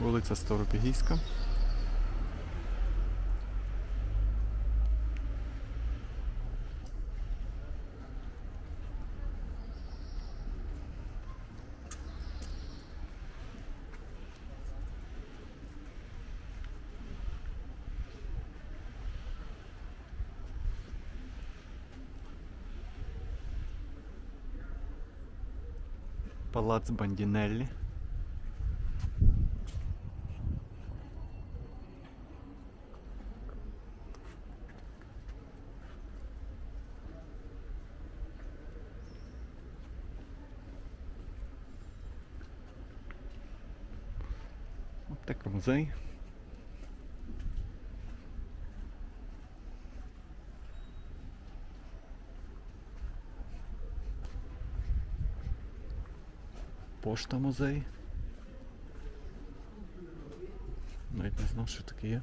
Вулиця Старопігійська. Палац Бандінеллі. От так музей. Пошта музей. Навіть не знав, що таке є.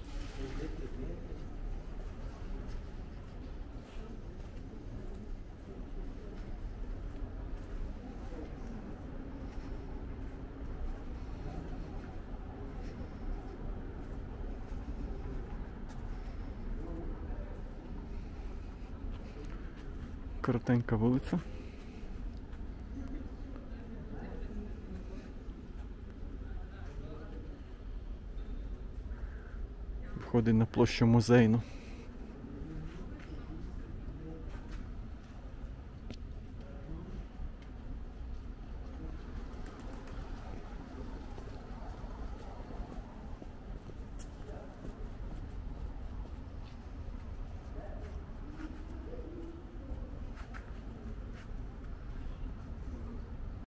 Коротенька вулиця. Виходить на площу музейну.